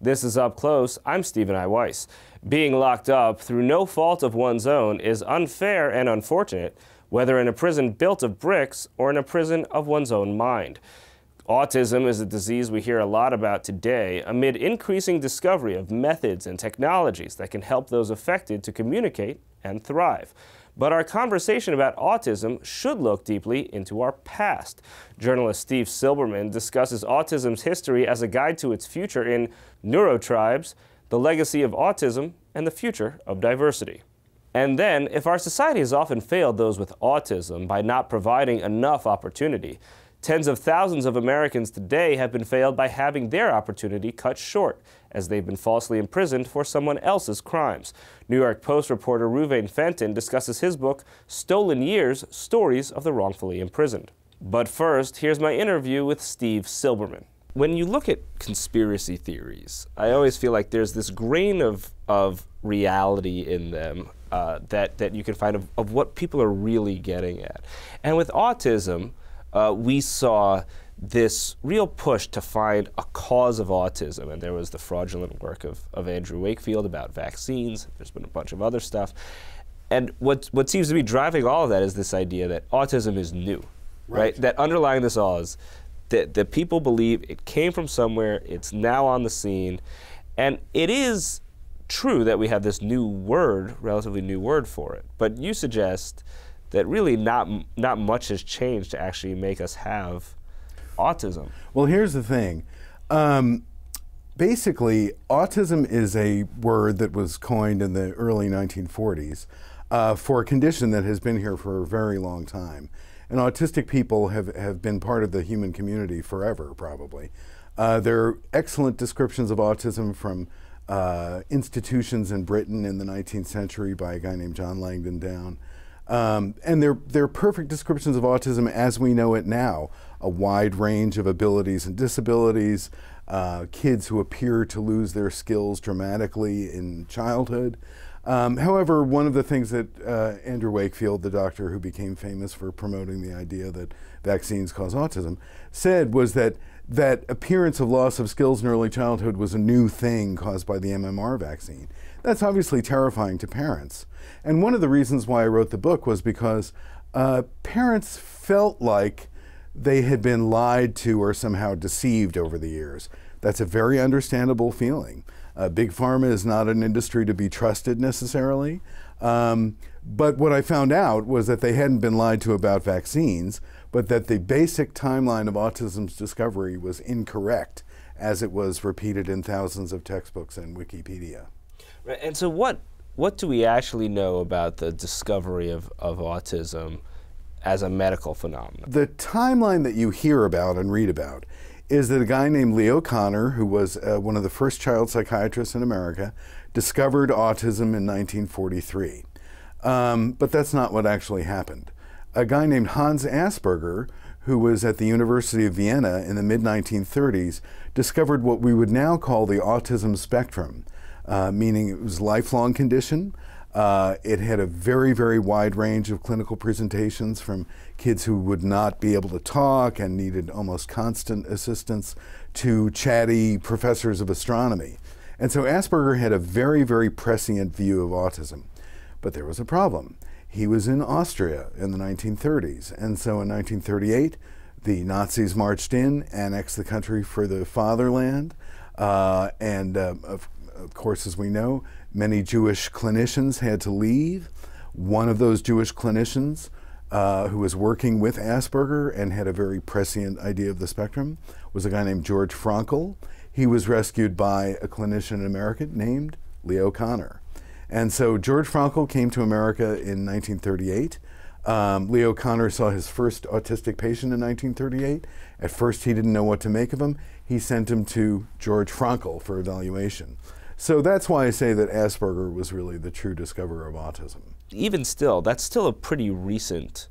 This is Up Close. I'm Steven I. Weiss. Being locked up through no fault of one's own is unfair and unfortunate, whether in a prison built of bricks or in a prison of one's own mind. Autism is a disease we hear a lot about today amid increasing discovery of methods and technologies that can help those affected to communicate and thrive. But our conversation about autism should look deeply into our past. Journalist Steve Silberman discusses autism's history as a guide to its future in Neurotribes, the legacy of autism, and the future of diversity. And then, if our society has often failed those with autism by not providing enough opportunity, Tens of thousands of Americans today have been failed by having their opportunity cut short, as they've been falsely imprisoned for someone else's crimes. New York Post reporter Reuven Fenton discusses his book, Stolen Years Stories of the Wrongfully Imprisoned. But first, here's my interview with Steve Silberman. When you look at conspiracy theories, I always feel like there's this grain of, of reality in them uh, that, that you can find of, of what people are really getting at. And with autism, uh, we saw this real push to find a cause of autism. And there was the fraudulent work of, of Andrew Wakefield about vaccines. There's been a bunch of other stuff. And what, what seems to be driving all of that is this idea that autism is new, right? right? That underlying this all is that, that people believe it came from somewhere, it's now on the scene. And it is true that we have this new word, relatively new word for it. But you suggest that really not not much has changed to actually make us have autism. Well, here's the thing. Um, basically, autism is a word that was coined in the early 1940s uh, for a condition that has been here for a very long time. And autistic people have, have been part of the human community forever, probably. Uh, there are excellent descriptions of autism from uh, institutions in Britain in the 19th century by a guy named John Langdon Down. Um, and they're, they're perfect descriptions of autism as we know it now a wide range of abilities and disabilities, uh, kids who appear to lose their skills dramatically in childhood. Um, however, one of the things that uh, Andrew Wakefield, the doctor who became famous for promoting the idea that vaccines cause autism, said was that that appearance of loss of skills in early childhood was a new thing caused by the MMR vaccine. That's obviously terrifying to parents. And one of the reasons why I wrote the book was because uh, parents felt like they had been lied to or somehow deceived over the years. That's a very understandable feeling. Uh, big pharma is not an industry to be trusted necessarily. Um, but what I found out was that they hadn't been lied to about vaccines, but that the basic timeline of autism's discovery was incorrect as it was repeated in thousands of textbooks and Wikipedia. Right. And so, what what do we actually know about the discovery of, of autism as a medical phenomenon? The timeline that you hear about and read about is that a guy named Leo Kanner, who was uh, one of the first child psychiatrists in America, discovered autism in 1943. Um, but that's not what actually happened. A guy named Hans Asperger, who was at the University of Vienna in the mid 1930s, discovered what we would now call the autism spectrum uh, meaning it was a lifelong condition. Uh, it had a very, very wide range of clinical presentations from kids who would not be able to talk and needed almost constant assistance to chatty professors of astronomy. And so Asperger had a very, very prescient view of autism. But there was a problem. He was in Austria in the 1930s. And so in 1938, the Nazis marched in, annexed the country for the fatherland, uh, and uh, of course, as we know, many Jewish clinicians had to leave. One of those Jewish clinicians uh, who was working with Asperger and had a very prescient idea of the spectrum was a guy named George Frankl. He was rescued by a clinician in America named Leo Kanner. And so George Frankl came to America in 1938. Um, Leo Kanner saw his first autistic patient in 1938. At first, he didn't know what to make of him. He sent him to George Frankl for evaluation. So that's why I say that Asperger was really the true discoverer of autism. Even still, that's still a pretty recent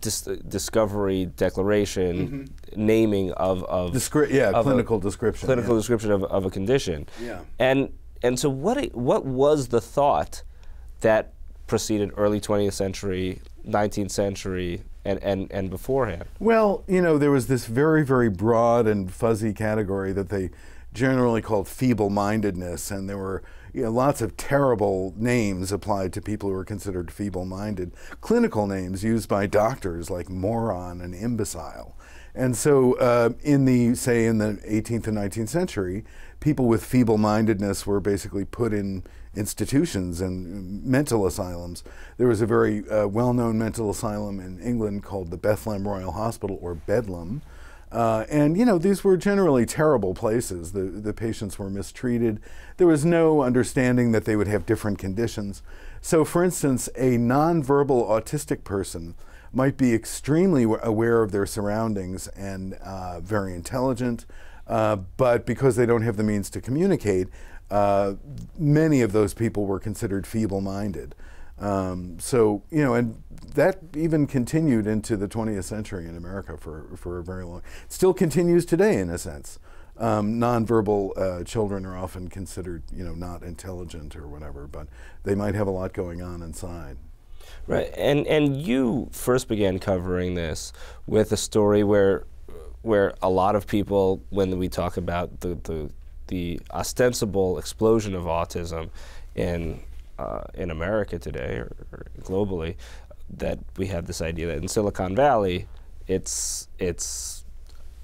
dis discovery, declaration, mm -hmm. naming of of Descri yeah, of clinical description, clinical yeah. description of, of a condition. Yeah, and and so what what was the thought that preceded early 20th century, 19th century, and, and, and beforehand? Well, you know, there was this very, very broad and fuzzy category that they generally called feeble mindedness, and there were you know, lots of terrible names applied to people who were considered feeble minded, clinical names used by doctors like moron and imbecile. And so, uh, in the, say, in the 18th and 19th century, people with feeble mindedness were basically put in institutions and mental asylums. There was a very uh, well known mental asylum in England called the Bethlehem Royal Hospital, or Bedlam. Uh, and you know these were generally terrible places. The the patients were mistreated. There was no understanding that they would have different conditions. So, for instance, a nonverbal autistic person might be extremely aware of their surroundings and uh, very intelligent, uh, but because they don't have the means to communicate, uh, many of those people were considered feeble-minded. Um, so you know, and that even continued into the 20th century in America for for a very long. Still continues today, in a sense. Um, nonverbal uh, children are often considered, you know, not intelligent or whatever, but they might have a lot going on inside. Right, and and you first began covering this with a story where where a lot of people, when we talk about the the, the ostensible explosion of autism in uh, in America today or, or, globally that we have this idea that in Silicon Valley, it's it's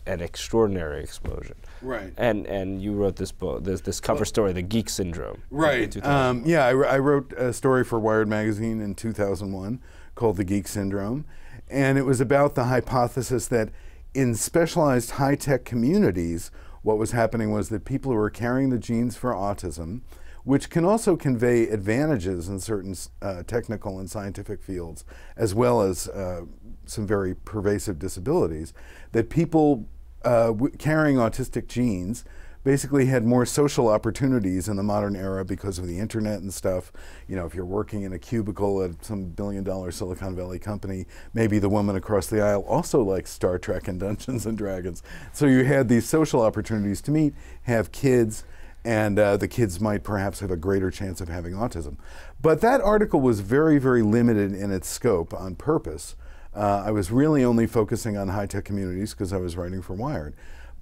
an extraordinary explosion. Right. And and you wrote this book, this, this cover story, the Geek Syndrome. Right. Um, yeah, I, I, wrote a story for Wired magazine in 2001 called The Geek Syndrome, and it was about the hypothesis that in specialized high tech communities, what was happening was that people who were carrying the genes for autism which can also convey advantages in certain uh, technical and scientific fields, as well as uh, some very pervasive disabilities, that people uh, carrying autistic genes basically had more social opportunities in the modern era because of the internet and stuff. You know, if you're working in a cubicle at some billion dollar Silicon Valley company, maybe the woman across the aisle also likes Star Trek and Dungeons and Dragons. So you had these social opportunities to meet, have kids, and uh, the kids might perhaps have a greater chance of having autism. But that article was very, very limited in its scope on purpose. Uh, I was really only focusing on high tech communities because I was writing for Wired.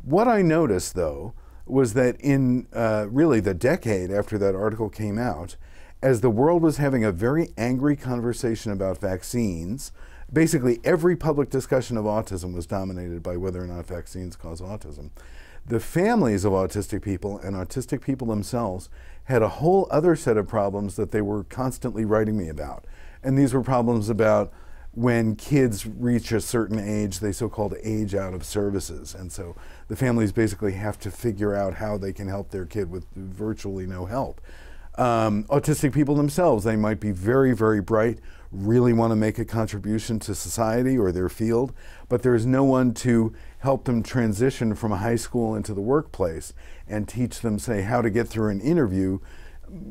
What I noticed, though, was that in uh, really the decade after that article came out, as the world was having a very angry conversation about vaccines, basically every public discussion of autism was dominated by whether or not vaccines cause autism the families of autistic people and autistic people themselves had a whole other set of problems that they were constantly writing me about. And these were problems about when kids reach a certain age, they so called age out of services. And so the families basically have to figure out how they can help their kid with virtually no help. Um, autistic people themselves, they might be very, very bright, really want to make a contribution to society or their field, but there's no one to help them transition from a high school into the workplace and teach them, say, how to get through an interview.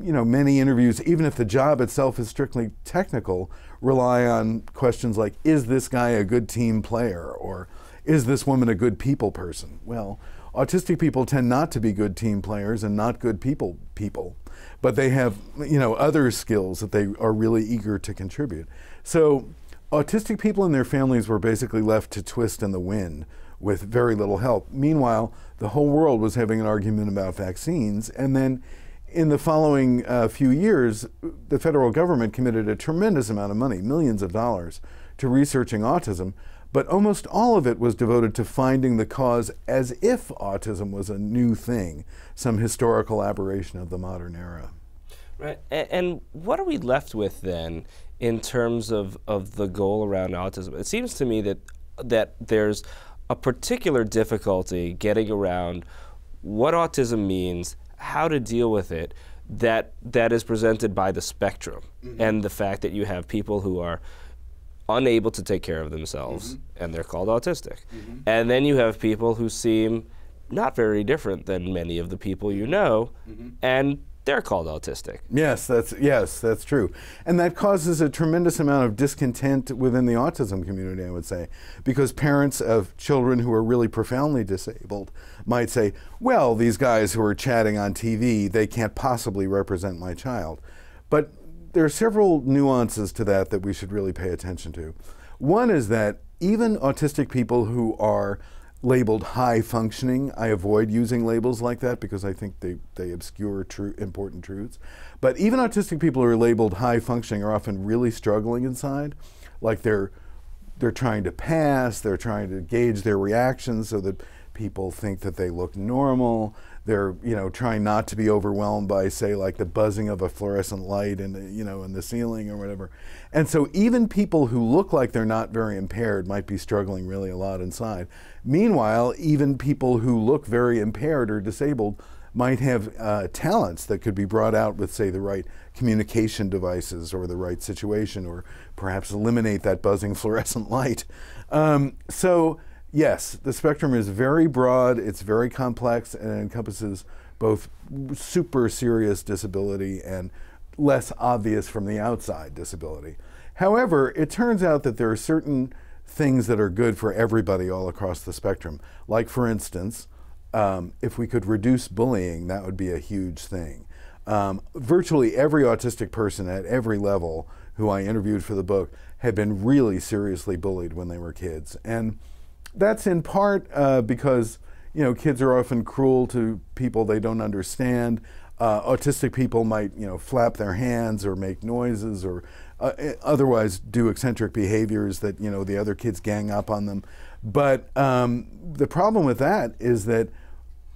You know, many interviews, even if the job itself is strictly technical, rely on questions like, is this guy a good team player? Or is this woman a good people person? Well, autistic people tend not to be good team players and not good people people, but they have, you know, other skills that they are really eager to contribute. So autistic people and their families were basically left to twist in the wind with very little help. Meanwhile, the whole world was having an argument about vaccines. And then in the following uh, few years, the federal government committed a tremendous amount of money, millions of dollars, to researching autism. But almost all of it was devoted to finding the cause as if autism was a new thing, some historical aberration of the modern era. Right. And, what are we left with then in terms of, of the goal around autism? It seems to me that that there's a particular difficulty getting around what autism means, how to deal with it, that that is presented by the spectrum mm-hmm. and the fact that you have people who are unable to take care of themselves mm-hmm. and they're called autistic. Mm-hmm. And then you have people who seem not very different than many of the people you know mm-hmm. and they're called autistic. Yes, that's yes, that's true. And that causes a tremendous amount of discontent within the autism community, I would say, because parents of children who are really profoundly disabled might say, "Well, these guys who are chatting on TV, they can't possibly represent my child." But there are several nuances to that that we should really pay attention to. One is that even autistic people who are labeled high functioning. I avoid using labels like that because I think they, they obscure true, important truths. But even autistic people who are labeled high functioning are often really struggling inside. Like they're, they're trying to pass, they're trying to gauge their reactions so that people think that they look normal. They're you know trying not to be overwhelmed by say like the buzzing of a fluorescent light in the, you know in the ceiling or whatever. And so even people who look like they're not very impaired might be struggling really a lot inside. Meanwhile, even people who look very impaired or disabled might have uh, talents that could be brought out with, say, the right communication devices or the right situation, or perhaps eliminate that buzzing fluorescent light. Um, so Yes, the spectrum is very broad, it's very complex, and it encompasses both super serious disability and less obvious from the outside disability. However, it turns out that there are certain things that are good for everybody all across the spectrum. Like, for instance, um, if we could reduce bullying, that would be a huge thing. Um, virtually every autistic person at every level who I interviewed for the book had been really seriously bullied when they were kids. And that's in part uh, because you know kids are often cruel to people they don't understand. Uh, autistic people might you know flap their hands or make noises or uh, eh, otherwise do eccentric behaviors that you know the other kids gang up on them. But um, the problem with that is that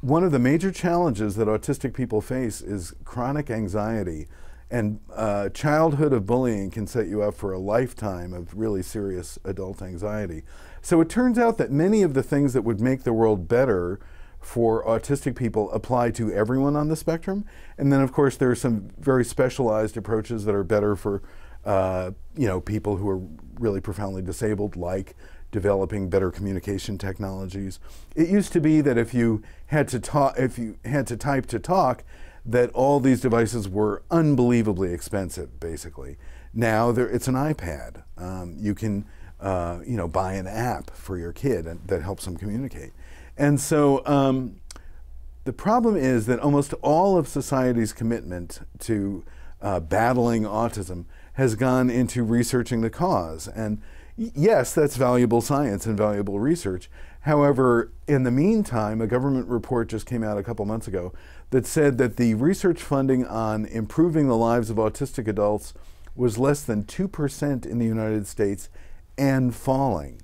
one of the major challenges that autistic people face is chronic anxiety. And uh, childhood of bullying can set you up for a lifetime of really serious adult anxiety. So it turns out that many of the things that would make the world better for autistic people apply to everyone on the spectrum. And then, of course, there are some very specialized approaches that are better for uh, you know people who are really profoundly disabled, like developing better communication technologies. It used to be that if you had to talk, if you had to type to talk, that all these devices were unbelievably expensive, basically. Now it's an iPad. Um, you can, uh, you know, buy an app for your kid that helps them communicate. And so um, the problem is that almost all of society's commitment to uh, battling autism has gone into researching the cause. And yes, that's valuable science and valuable research. However, in the meantime, a government report just came out a couple months ago that said that the research funding on improving the lives of autistic adults was less than 2% in the United States and falling.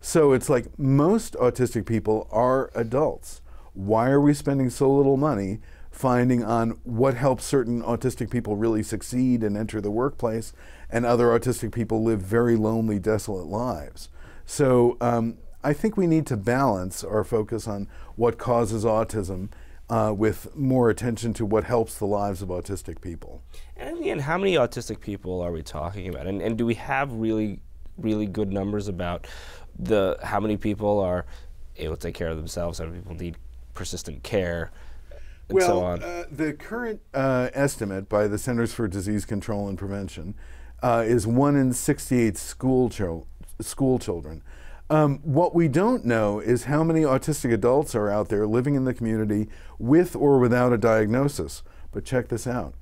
So it's like most autistic people are adults. Why are we spending so little money finding on what helps certain autistic people really succeed and enter the workplace, and other autistic people live very lonely, desolate lives? So um, I think we need to balance our focus on what causes autism uh, with more attention to what helps the lives of autistic people. And again, how many autistic people are we talking about? And, and do we have really, really good numbers about the how many people are able to take care of themselves? How many people need persistent care? well, so on. uh, the current uh, estimate by the Centers for Disease Control and Prevention uh, is one in 68 school, cho school children. Um, what we don't know is how many autistic adults are out there living in the community with or without a diagnosis. But check this out.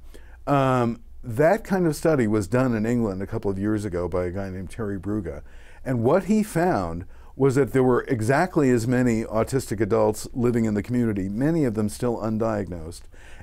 Um, that kind of study was done in England a couple of years ago by a guy named Terry Brugha. And what he found was that there were exactly as many autistic adults living in the community, many of them still undiagnosed,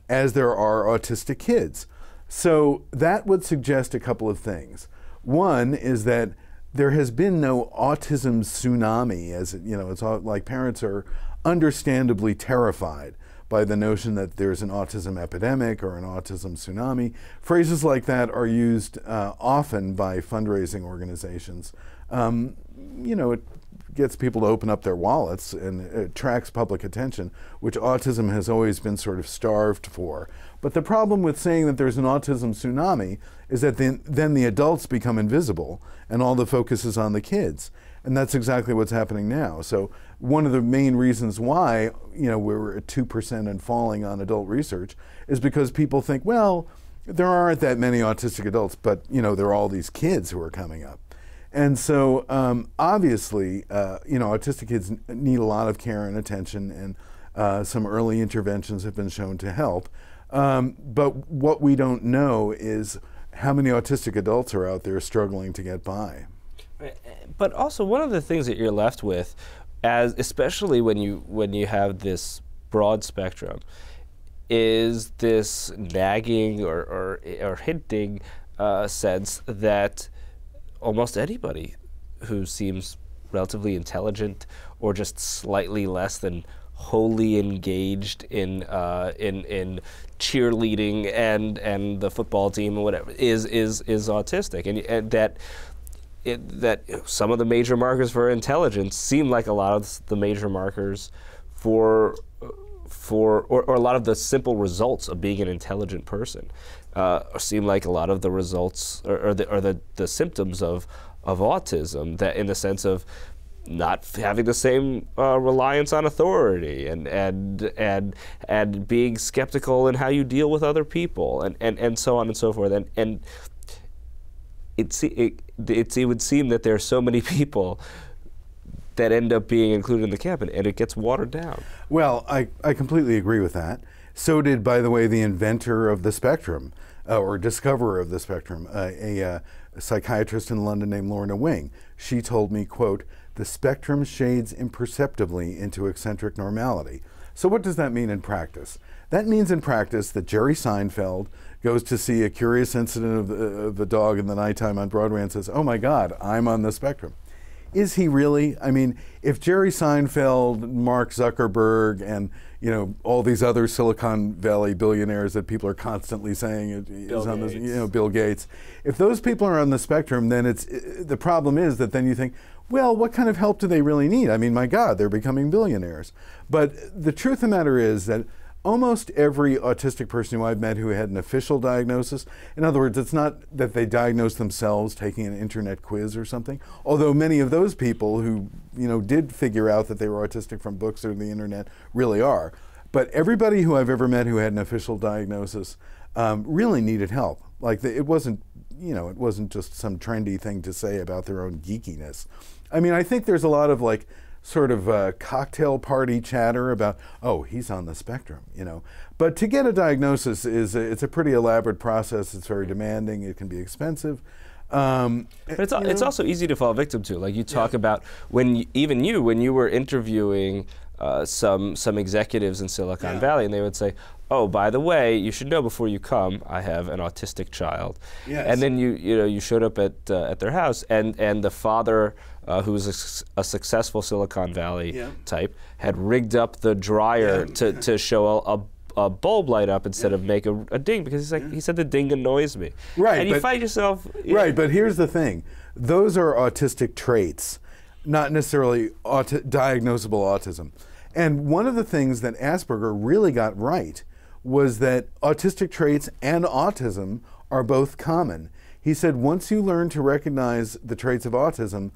as there are autistic kids. So that would suggest a couple of things. One is that there has been no autism tsunami, as you know, it's all, like parents are understandably terrified by the notion that there's an autism epidemic or an autism tsunami. Phrases like that are used uh, often by fundraising organizations. Um, you know, it gets people to open up their wallets and it attracts public attention, which autism has always been sort of starved for. But the problem with saying that there's an autism tsunami is that then, then the adults become invisible and all the focus is on the kids. And that's exactly what's happening now. So one of the main reasons why, you know, we're at 2% and falling on adult research is because people think, well, there aren't that many autistic adults, but, you know, there are all these kids who are coming up. And so, um, obviously, uh, you know, autistic kids need a lot of care and attention, and uh, some early interventions have been shown to help. Um, but what we don't know is how many autistic adults are out there struggling to get by. But also, one of the things that you're left with as especially when you when you have this broad spectrum, is this nagging or or, or hinting uh, sense that almost anybody who seems relatively intelligent or just slightly less than wholly engaged in uh, in in cheerleading and and the football team or whatever is is is autistic. And, and that it, that some of the major markers for intelligence seem like a lot of the major markers for for or, or a lot of the simple results of being an intelligent person uh, seem like a lot of the results or, or, the, or the, the symptoms of of autism that in the sense of not having the same uh, reliance on authority and and and and being skeptical in how you deal with other people and, and, and so on and so forth. And and it, it, it, would seem that there are so many people that end up being included in the camp and, it gets watered down. Well, I, I completely agree with that. So did, by the way, the inventor of the spectrum uh, or discoverer of the spectrum, uh, a, uh, a psychiatrist in London named Lorna Wing. She told me, quote, the spectrum shades imperceptibly into eccentric normality. So what does that mean in practice? That means in practice that Jerry Seinfeld goes to see a curious incident of, of a dog in the nighttime on Broadway and says, oh my God, I'm on the spectrum. Is he really? I mean, if Jerry Seinfeld, Mark Zuckerberg, and you know all these other Silicon Valley billionaires that people are constantly saying is on the, you know Bill Gates, if those people are on the spectrum, then it's the problem is that then you think, well, what kind of help do they really need? I mean, my God, they're becoming billionaires. But the truth of the matter is that almost every autistic person who I've met who had an official diagnosis, in other words, it's not that they diagnosed themselves taking an internet quiz or something, although many of those people who, you know, did figure out that they were autistic from books or the internet really are. But everybody who I've ever met who had an official diagnosis um, really needed help. Like the, it wasn't, you know, it wasn't just some trendy thing to say about their own geekiness. I mean, I think there's a lot of like sort of uh, cocktail party chatter about, oh, he's on the spectrum, you know. But to get a diagnosis is a, it's a pretty elaborate process. It's very demanding. It can be expensive. Um, but it's, it's also easy to fall victim to. Like you talk yeah. about when you, even you when you were interviewing uh, some some executives in Silicon yeah. Valley, and they would say, "Oh, by the way, you should know before you come, I have an autistic child." Yes. And then you you know you showed up at uh, at their house, and and the father. Uh, who was a, a, successful Silicon Valley yeah. type, had rigged up the dryer yeah. to, to show a, a, a, bulb light up instead yeah. of make a, a, ding because he's like he said the ding annoys me. Right, and you find yourself. You right, know, but here's the thing: those are autistic traits, not necessarily auti diagnosable autism. And one of the things that Asperger really got right was that autistic traits and autism are both common. He said once you learn to recognize the traits of autism,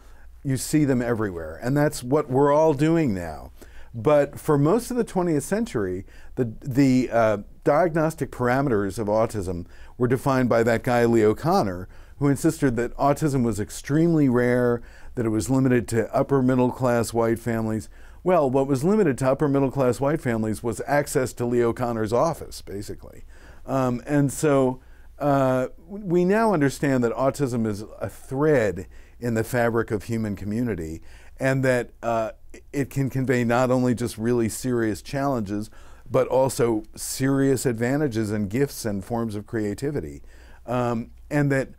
you see them everywhere. And that's what we're all doing now. But for most of the 20th century, the, the uh, diagnostic parameters of autism were defined by that guy, Leo Kanner, who insisted that autism was extremely rare, that it was limited to upper middle class white families. Well, what was limited to upper middle class white families was access to Leo Kanner's office, basically. Um, and so uh, we now understand that autism is a thread in the fabric of human community and that uh, it can convey not only just really serious challenges, but also serious advantages and gifts and forms of creativity. Um, and that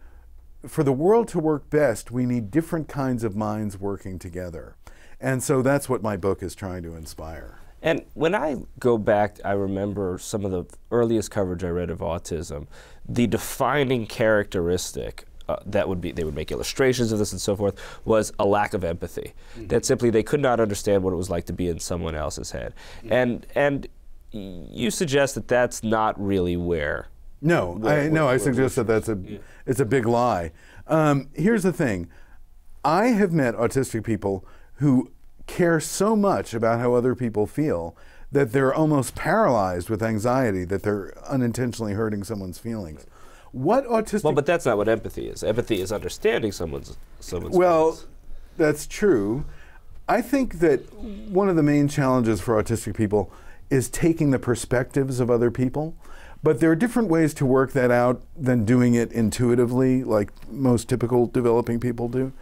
for the world to work best, we need different kinds of minds working together. And so that's what my book is trying to inspire. And when I go back, I remember some of the earliest coverage I read of autism. The defining characteristic uh, that would be they would make illustrations of this and so forth was a lack of empathy. Mm -hmm. That simply they could not understand what it was like to be in someone else's head. Mm -hmm. And and you suggest that that's not really where. No, where, I, no, where, I suggest that that's a yeah. it's a big lie. Um, here's the thing, I have met autistic people who care so much about how other people feel that they're almost paralyzed with anxiety that they're unintentionally hurting someone's feelings. What autistic? Well, but that's not what empathy is. Empathy is understanding someone's someone's. Well, feelings. that's true. I think that one of the main challenges for autistic people is taking the perspectives of other people. But there are different ways to work that out than doing it intuitively, like most typical developing people do.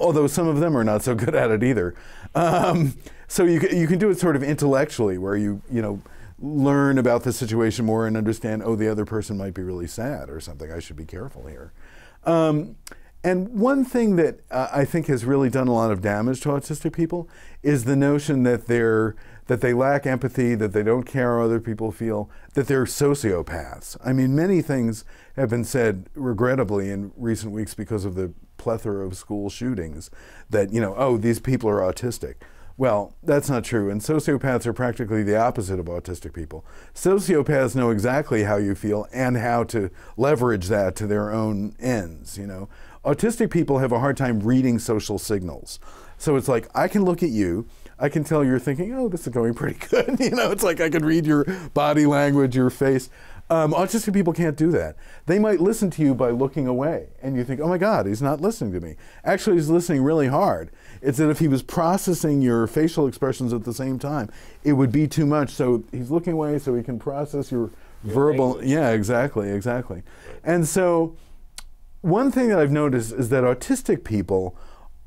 although some of them are not so good at it either. Um, so you you can do it sort of intellectually, where you you know learn about the situation more and understand. Oh, the other person might be really sad or something. I should be careful here. Um, and one thing that uh, I think has really done a lot of damage to autistic people is the notion that they're that they lack empathy, that they don't care how other people feel, that they're sociopaths. I mean, many things have been said, regrettably, in recent weeks because of the plethora of school shootings that, you know, oh, these people are autistic. Well, that's not true. And sociopaths are practically the opposite of autistic people. Sociopaths know exactly how you feel and how to leverage that to their own ends, you know. Autistic people have a hard time reading social signals. So it's like, I can look at you, I can tell you're thinking, oh, this is going pretty good. you know, it's like I can read your body language, your face. Um, autistic people can't do that. They might listen to you by looking away, and you think, oh my God, he's not listening to me. Actually, he's listening really hard. It's that if he was processing your facial expressions at the same time, it would be too much. So he's looking away so he can process your, your verbal. Language. Yeah, exactly, exactly. And so one thing that I've noticed is that autistic people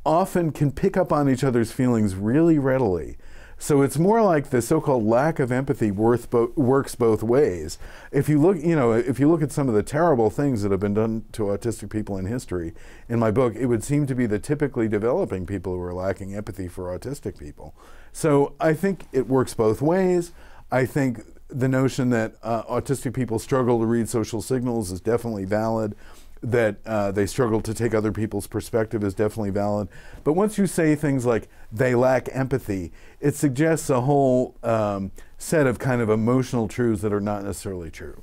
often can pick up on each other's feelings really readily. So it's more like the so-called lack of empathy bo works both ways. If you look, you know, if you look at some of the terrible things that have been done to autistic people in history, in my book, it would seem to be the typically developing people who are lacking empathy for autistic people. So I think it works both ways. I think the notion that uh, autistic people struggle to read social signals is definitely valid that uh, they struggle to take other people's perspective is definitely valid. But once you say things like they lack empathy, it suggests a whole um, set of kind of emotional truths that are not necessarily true.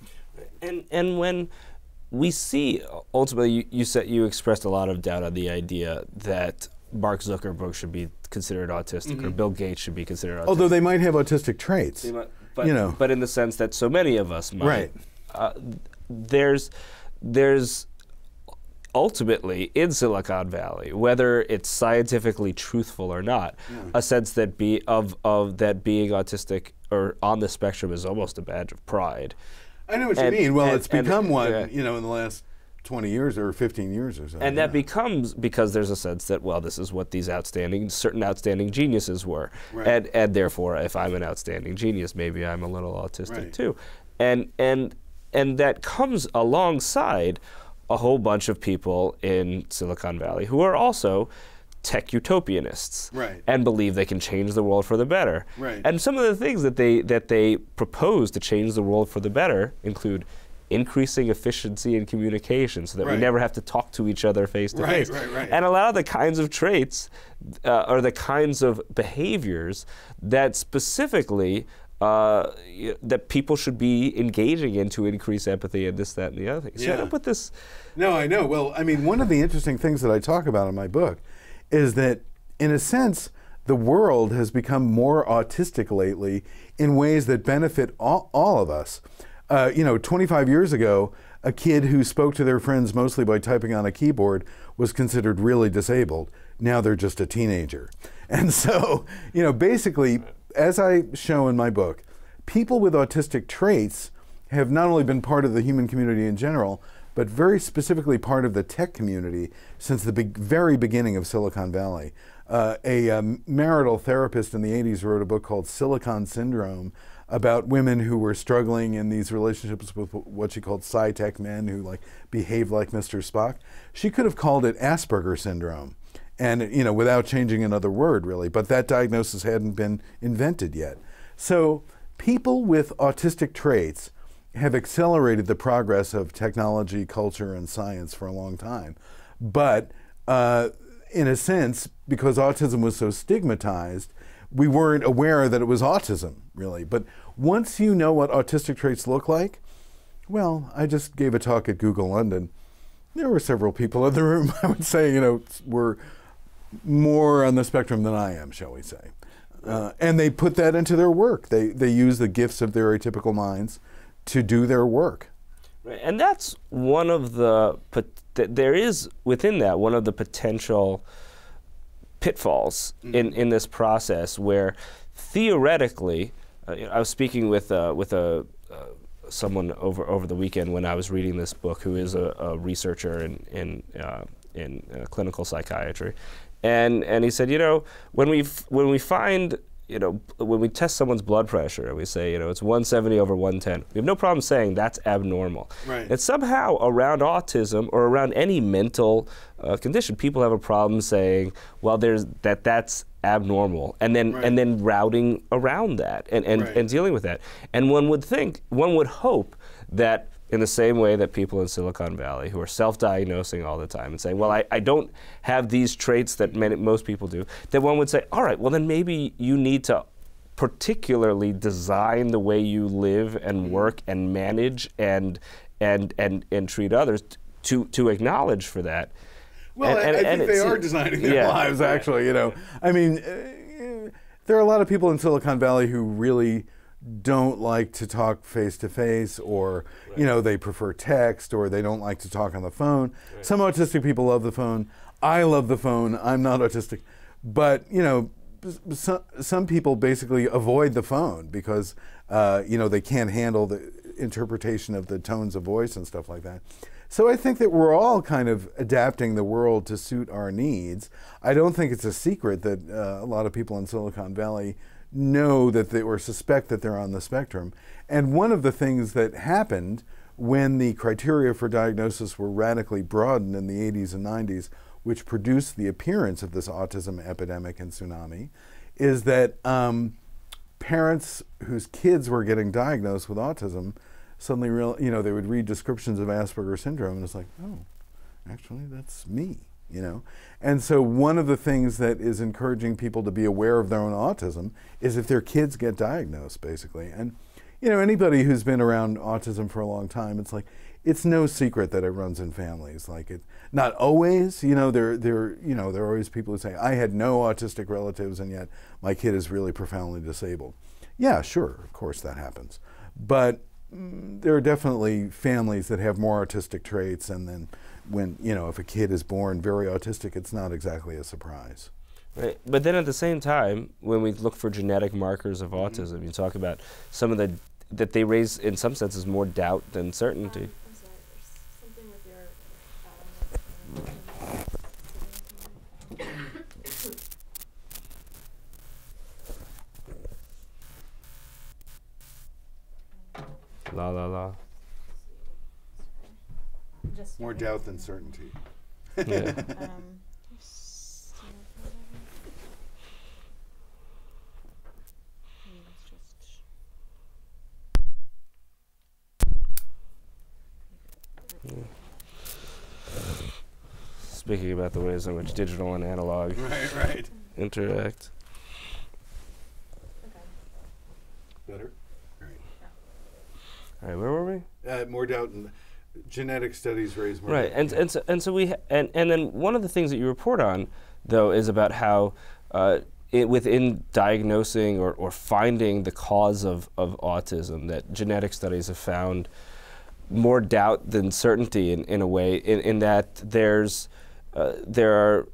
And and when we see ultimately, you, you said you expressed a lot of doubt on the idea that Mark Zuckerberg should be considered autistic mm -hmm. or mm-hmm. Bill Gates should be considered autistic. Although they might have autistic traits. Might, but, you know. but in the sense that so many of us might. Right. Uh, there's there's ultimately in Silicon Valley, whether it's scientifically truthful or not, yeah. a sense that be of of that being autistic or on the spectrum is almost a badge of pride. I know what and, you mean. Well, and, it's become and, one, yeah. you know, in the last 20 years or 15 years or so. And that becomes because there's a sense that well, this is what these outstanding, certain outstanding geniuses were, right. and and therefore, if I'm an outstanding genius, maybe I'm a little autistic right. too, and and and that comes alongside a whole bunch of people in Silicon Valley who are also tech utopianists right. and believe they can change the world for the better. Right. And some of the things that they that they propose to change the world for the better include increasing efficiency in communication so that right. we never have to talk to each other face to face. And a lot of the kinds of traits uh, or the kinds of behaviors that specifically uh, that people should be engaging in to increase empathy and this, that, and the other thing. So yeah. up this. No, I know. Well, I mean, one of the interesting things that I talk about in my book is that, in a sense, the world has become more autistic lately in ways that benefit all, all of us. Uh, you know, 25 years ago, a kid who spoke to their friends mostly by typing on a keyboard was considered really disabled. Now they're just a teenager. And so, you know, basically, as I show in my book, people with autistic traits have not only been part of the human community in general, but very specifically part of the tech community since the be very beginning of Silicon Valley. Uh, a um, marital therapist in the 80s wrote a book called Silicon Syndrome about women who were struggling in these relationships with what she called sci-tech men who like behave like Mr. Spock. She could have called it Asperger syndrome and you know without changing another word really but that diagnosis hadn't been invented yet. So people with autistic traits have accelerated the progress of technology culture and science for a long time. But uh, in a sense because autism was so stigmatized we weren't aware that it was autism really. But once you know what autistic traits look like well i just gave a talk at google london. There were several people in the room i would say you know were more on the spectrum than I am, shall we say. Uh, and they put that into their work. They, they use the gifts of their atypical minds to do their work. And that's one of the, there is within that one of the potential pitfalls mm in, in this process where theoretically, uh, I was speaking with, uh, with a, uh, someone over, over the weekend when I was reading this book who is a, a researcher in, in uh, in uh, clinical psychiatry, and and he said, you know, when we when we find you know, when we test someone's blood pressure and we say, you know, it's 170 over 110, we have no problem saying that's abnormal. Right. And somehow around autism or around any mental uh, condition, people have a problem saying, well, there's that that's abnormal, and then Right. and then routing around that and and, Right. and dealing with that. And one would think, one would hope that in the same way that people in Silicon Valley who are self-diagnosing all the time and saying, well, I, I don't have these traits that many, most people do, that one would say, all right, well then maybe you need to particularly design the way you live Mm-hmm. and work and manage and and and, and treat others to to acknowledge for that. Well, And- I, and- I think they are designing their yeah. lives, actually. You know, I mean, uh, there are a lot of people in Silicon Valley who really don't like to talk face to face, or you know, they prefer text, or they don't like to talk on the phone. Some autistic people love the phone. I love the phone. I'm not autistic, but you know. Some, some people basically avoid the phone because uh, you know they can't handle the interpretation of the tones of voice and stuff like that. So I think that we're all kind of adapting the world to suit our needs. I don't think it's a secret that uh, a lot of people in Silicon Valley know that they or suspect that they're on the spectrum. And one of the things that happened when the criteria for diagnosis were radically broadened in the 80s and 90s, which produced the appearance of this autism epidemic and tsunami, is that um, parents whose kids were getting diagnosed with autism suddenly real you know they would read descriptions of asperger's syndrome and it's like oh actually that's me you know? And so one of the things that is encouraging people to be aware of their own autism is if their kids get diagnosed basically. And you know anybody who's been around autism for a long time it's like it's no secret that it runs in families. Like it not always you know there there you know there are always people who say i had no autistic relatives and yet my kid is really profoundly disabled. Yeah sure of course that happens. But mm, there are definitely families that have more autistic traits and then when you know if a kid is born very autistic it's not exactly a surprise Right. But then at the same time, when we look for genetic markers of autism, you talk about some of the that they raise in some senses more doubt than certainty. Um, I'm sorry, there's something with your. Um, La la la. just more doubt than certainty Yeah. Um, s- Hmm, it's just- Speaking about the ways in which digital and analog right right interact. Okay. better right All right, where were we? uh, more doubt and genetic studies raise more Right, doubt. and and so, and so we ha- and and then one of the things that you report on, though, is about how uh, it, within diagnosing or, or finding the cause of, of autism, that genetic studies have found more doubt than certainty in, in a way, in, in that there's uh, there are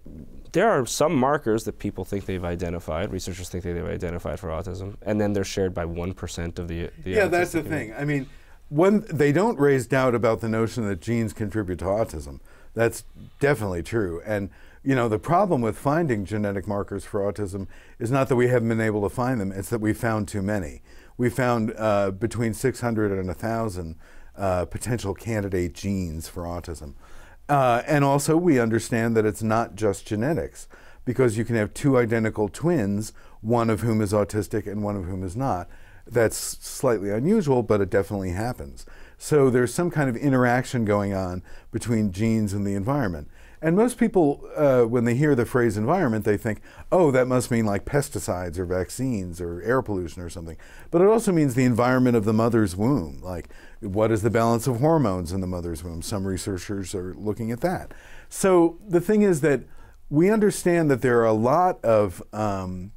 there are some markers that people think they've identified, researchers think they've identified for autism, and then they're shared by one percent of the, the yeah, that's the community. thing. I mean, one they don't raise doubt about the notion that genes contribute to autism. That's definitely true. And you know, the problem with finding genetic markers for autism is not that we haven't been able to find them; it's that we found too many. We found uh, between 600 and 1,000 uh, potential candidate genes for autism. Uh, and also, we understand that it's not just genetics, because you can have two identical twins, one of whom is autistic and one of whom is not. That's slightly unusual, but it definitely happens. So there's some kind of interaction going on between genes and the environment. And most people, uh, when they hear the phrase environment, they think, oh, that must mean like pesticides or vaccines or air pollution or something. But it also means the environment of the mother's womb. Like, what is the balance of hormones in the mother's womb? Some researchers are looking at that. So the thing is that we understand that there are a lot of um,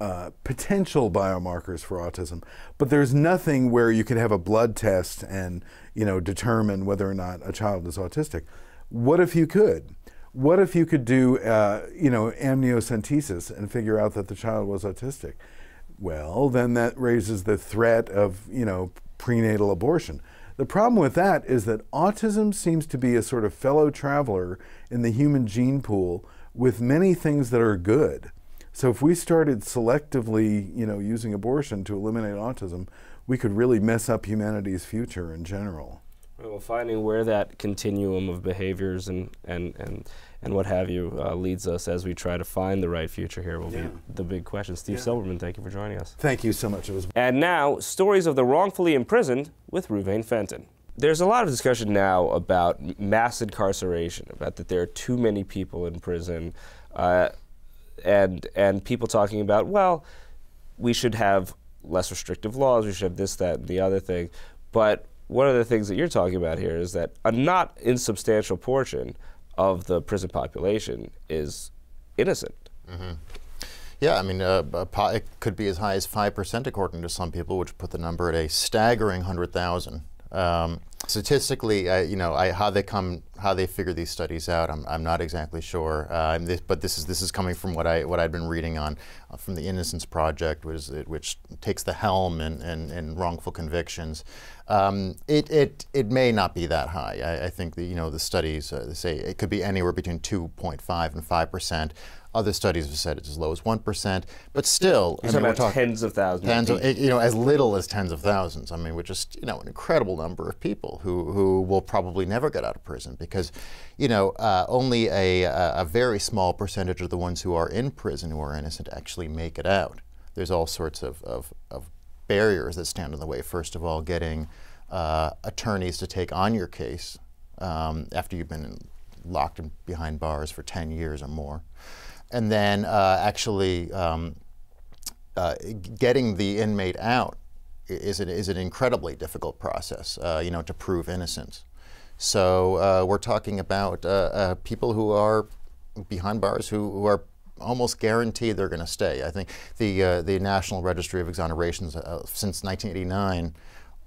uh, potential biomarkers for autism, but there's nothing where you can have a blood test and you know determine whether or not a child is autistic. What if you could? What if you could do uh, you know amniocentesis and figure out that the child was autistic? Well, then that raises the threat of you know prenatal abortion. The problem with that is that autism seems to be a sort of fellow traveler in the human gene pool with many things that are good. So if we started selectively, you know, using abortion to eliminate autism, we could really mess up humanity's future in general. Well, finding where that continuum of behaviors and and and, and what have you uh, leads us as we try to find the right future here will Yeah. be the big question. Steve Yeah. Silberman, thank you for joining us. Thank you so much. It was And now, stories of the wrongfully imprisoned with Reuven Fenton. There's a lot of discussion now about mass incarceration, about that there are too many people in prison, uh, and and people talking about well, we should have less restrictive laws, we should have this, that, and the other thing. But one of the things that you're talking about here is that a not insubstantial portion of the prison population is innocent. Yeah, I mean, uh, it could be as high as 5% according to some people, which put the number at a staggering 100,000. Um, statistically, uh, you know, I, how they come, how they figure these studies out, I'm, I'm not exactly sure. Uh, and this, but this is this is coming from what I what I've been reading on uh, from the Innocence Project, which, is, which takes the helm in, in wrongful convictions. Um, it, it it may not be that high. I, I think the you know the studies uh, say it could be anywhere between 2.5 and 5 percent. Other studies have said it's as low as one percent, but still, You're I mean, talking we're about talking tens of thousands. tens of, you know, as little as tens of thousands. I mean, which is, you know, an incredible number of people who, who will probably never get out of prison because, you know, uh, only a, a a very small percentage of the ones who are in prison who are innocent actually make it out. There's all sorts of, of, of barriers that stand in the way. First of all, getting uh, attorneys to take on your case um, after you've been in, locked in, behind bars for 10 years or more. And then uh, actually um, uh, getting the inmate out is an, is an incredibly difficult process, uh, you know, to prove innocence. So uh, we're talking about uh, uh, people who are behind bars who, who are almost guaranteed they're going to stay. I think the the National Registry of Exonerations since 1989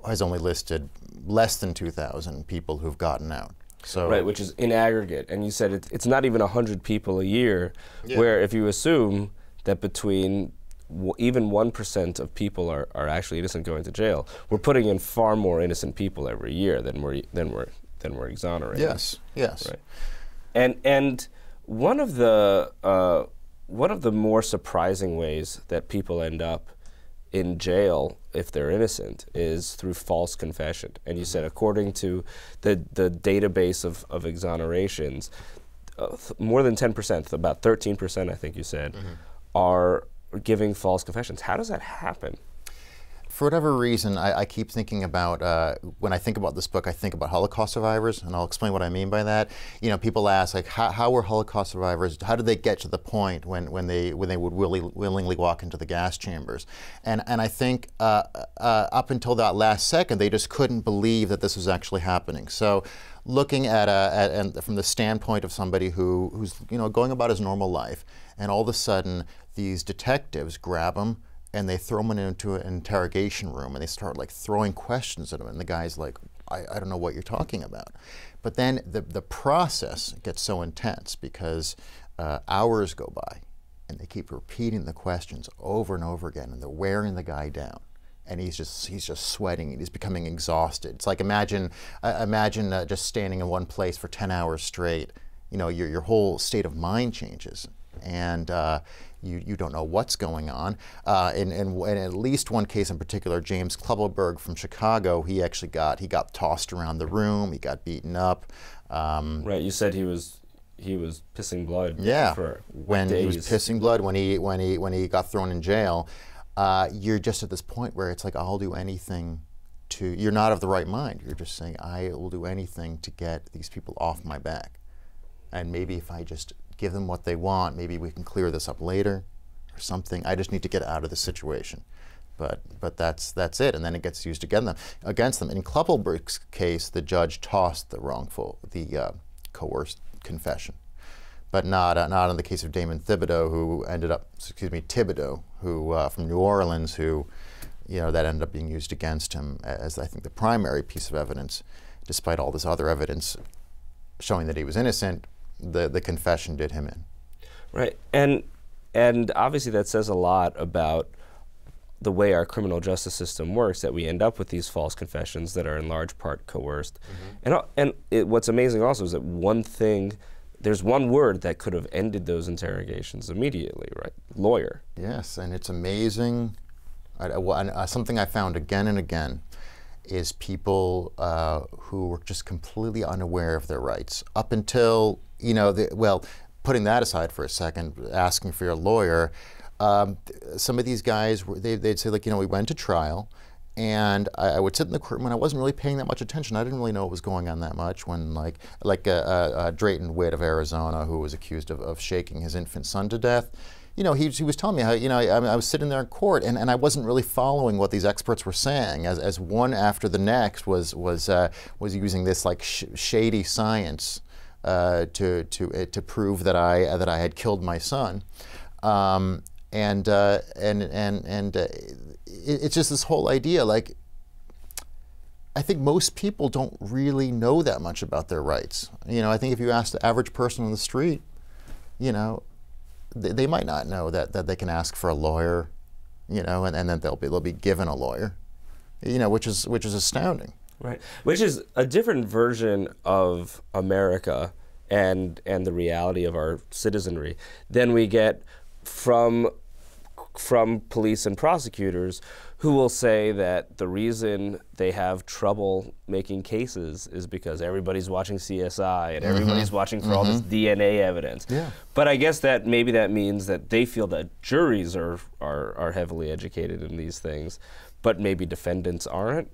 has only listed less than 2,000 people who've gotten out. So Right, which is in aggregate. And you said it, it's not even 100 people a year, Yeah. where if you assume that between w- even 1% of people are, are actually innocent going to jail, we're putting in far more innocent people every year than we're, than we're, than we're exonerating. yes, yes. Right. And and one of the uh, one of the more surprising ways that people end up in jail if they're innocent is through false confession. And you said according to the the database of, of exonerations, uh, th- more than ten percent, about thirteen percent, I think you said, are giving false confessions. How does that happen? For whatever reason, I, I keep thinking about uh, when I think about this book. I think about Holocaust survivors, and I'll explain what I mean by that. You know, people ask like, how, how were Holocaust survivors? How did they get to the point when, when they when they would willy, willingly walk into the gas chambers? And and I think uh, uh, up until that last second, they just couldn't believe that this was actually happening. So, looking at, a, at and from the standpoint of somebody who who's you know going about his normal life, and all of a sudden these detectives grab him and they throw him into an interrogation room and they start like throwing questions at him and the guy's like I, I don't know what you're talking about. But then the, the process gets so intense because uh, hours go by and they keep repeating the questions over and over again and they're wearing the guy down and he's just he's just sweating and he's becoming exhausted. It's like imagine uh, imagine uh, just standing in one place for 10 hours straight. You know your, your whole state of mind changes and uh, you, you don't know what's going on. Uh, in, in, in at least one case in particular, James Kluppelberg from Chicago, he actually got he got tossed around the room, he got beaten up. Um, Right, you said he was he was pissing blood yeah, for when days. he was pissing blood, when he when he when he got thrown in jail, uh, you're just at this point where it's like I'll do anything to. You're not of the right mind. You're just saying I will do anything to get these people off my back, and maybe if I just give them what they want, maybe we can clear this up later, or something. I just need to get out of the situation. But but that's that's it, and then it gets used against them. Against them. In Kluppelberg's case, the judge tossed the wrongful, the uh, coerced confession but not uh, not in the case of Damon Thibodeaux, who ended up, excuse me, Thibodeaux, who uh, from New Orleans, who, you know, that ended up being used against him as I think the primary piece of evidence, despite all this other evidence showing that he was innocent. The the confession did him in. Right, and and obviously that says a lot about the way our criminal justice system works that we end up with these false confessions that are in large part coerced. And al- and it, what's amazing also is that one thing, there's one word that could have ended those interrogations immediately, right? Lawyer. Yes, and it's amazing. I, well, and, uh, something I found again and again is people uh, who were just completely unaware of their rights up until you know. The, well, putting that aside for a second, asking for your lawyer. Um, some of these guys, were- they, they'd say like, you know, we went to trial, and I, I would sit in the courtroom and I wasn't really paying that much attention. I didn't really know what was going on that much when, like, like uh, uh, Drayton Witt of Arizona, who was accused of, of shaking his infant son to death. You know, he, he was telling me how, you know, I, I was sitting there in court and, and I wasn't really following what these experts were saying as, as one after the next was, was, uh, was using this like sh- shady science uh, to, to, uh, to prove that I, that I had killed my son. Um, and, uh, and, and, and uh, it, it's just this whole idea like, I think most people don't really know that much about their rights. You know, I think if you ask the average person on the street, you know, they, they might not know that, that they can ask for a lawyer, you know, and, and that they'll be they'll be given a lawyer, you know, which is which is astounding. Right. Which is a different version of America and and the reality of our citizenry than we get from from police and prosecutors who will say that the reason they have trouble making cases is because everybody's watching CSI and mm-hmm. everybody's watching for all this mm-hmm. DNA evidence. Yeah. But I guess that maybe that means that they feel that juries are, are, are heavily educated in these things, but maybe defendants aren't.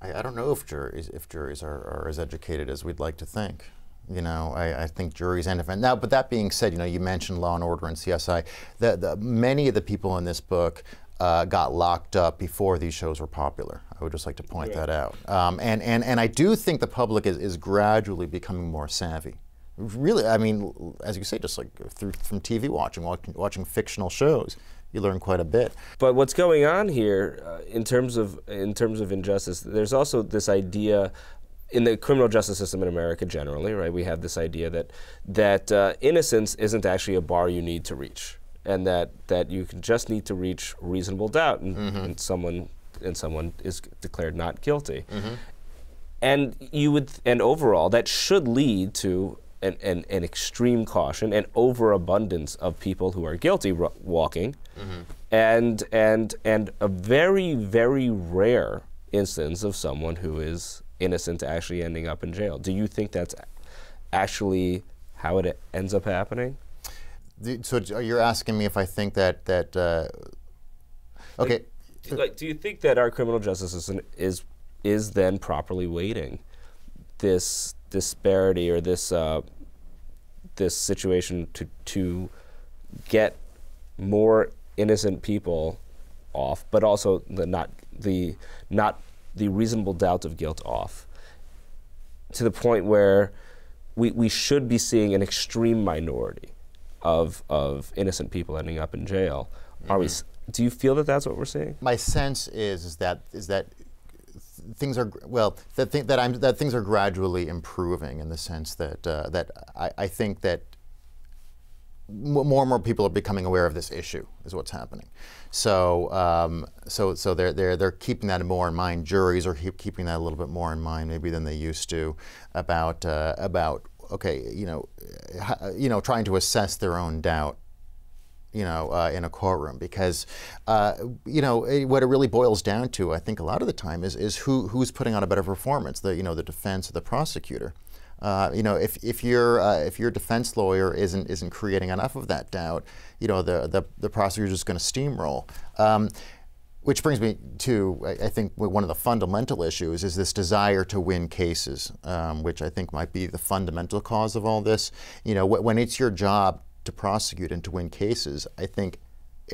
I, I don't know if juries if juries are, are as educated as we'd like to think. You know, I, I think juries and defense. Now, but that being said, you know, you mentioned Law and Order and CSI. The, the, many of the people in this book uh, got locked up before these shows were popular. I would just like to point that out. Um, and, and, and I do think the public is, is gradually becoming more savvy. Really, I mean, as you say, just like through from TV watching, watching, watching fictional shows, you learn quite a bit. But what's going on here, uh, in terms of in terms of injustice, there's also this idea in the criminal justice system in America generally, right? We have this idea that that uh, innocence isn't actually a bar you need to reach, and that that you can just need to reach reasonable doubt, and, mm-hmm. and someone and someone is declared not guilty. Mm-hmm. And you would, and overall, that should lead to an, an, an extreme caution and overabundance of people who are guilty walking, mm-hmm. and and and a very very rare instance of someone who is innocent actually ending up in jail. Do you think that's actually how it ends up happening? So you're asking me if I think that that uh, okay. Like, do you think that our criminal justice system is is then properly weighting this disparity or this uh, this situation to to get more innocent people off, but also the not the not the reasonable doubt of guilt off, to the point where we, we should be seeing an extreme minority of of innocent people ending up in jail. Are we? Do you feel that that's what we're seeing? My sense is is that is that things are well that th- that I'm that things are gradually improving in the sense that uh, that I, I think that more and more people are becoming aware of this issue is what's happening. So um, so so they're they're they're keeping that more in mind. Juries are keep, keeping that a little bit more in mind maybe than they used to about uh, about okay you know uh, you know trying to assess their own doubt you know, uh, in a courtroom because, uh, you know, eh, what it really boils down to, I think, a lot of the time is is who who's putting on a better performance, the you know the defense or the prosecutor. Uh, you know, if if your uh, if your defense lawyer isn't isn't creating enough of that doubt, you know, the the, the prosecutor's just going to steamroll. Um, which brings me to, I think, one of the fundamental issues is this desire to win cases, um, which I think might be the fundamental cause of all this. You know, when it's your job to prosecute and to win cases, I think,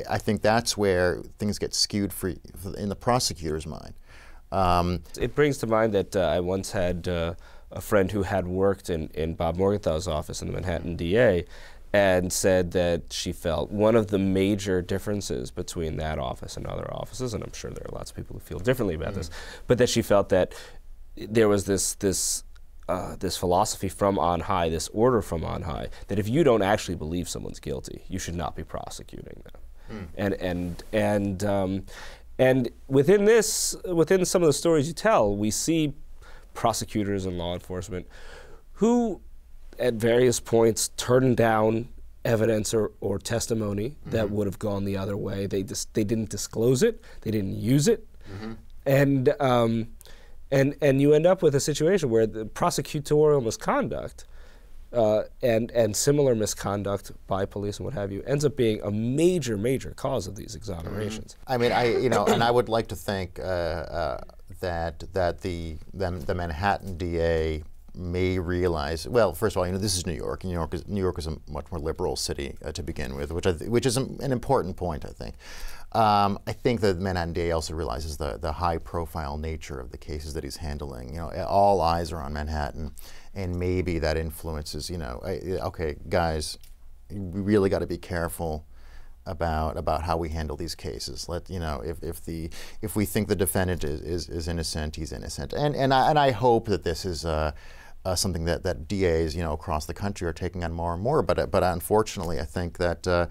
I think that's where things get skewed for, for in the prosecutor's mind. Um, It brings to mind that uh, I once had uh, a friend who had worked in, in Bob Morgenthau's office in the Manhattan DA and said that she felt one of the major differences between that office and other offices, and I'm sure there are lots of people who feel differently about this, but that she felt that there was this, this uh, this philosophy from on high, this order from on high, that if you don't actually believe someone's guilty, you should not be prosecuting them. and and and um, and within this, within some of the stories you tell, we see prosecutors and law enforcement who, at various points, turn down evidence or, or testimony that would have gone the other way. They dis- they didn't disclose it. They didn't use it, and um, and and you end up with a situation where the prosecutorial misconduct uh, and and similar misconduct by police and what have you ends up being a major major cause of these exonerations. I mean, I you know, and I would like to think uh, uh, that that the, the the Manhattan DA may realize. Well, first of all, you know, this is New York. New York is New York is a much more liberal city uh, to begin with, which which is an an important point. I think. Um, I think that Manhattan DA also realizes the the high profile nature of the cases that he's handling. You know, all eyes are on Manhattan, and maybe that influences. You know, I- okay, guys, we really got to be careful about about how we handle these cases. Let you know if, if the if we think the defendant is, is, is innocent, he's innocent. And and I, and I hope that this is uh, something that, that DAs you know across the country are taking on more and more. But uh, but unfortunately, I think that. Uh,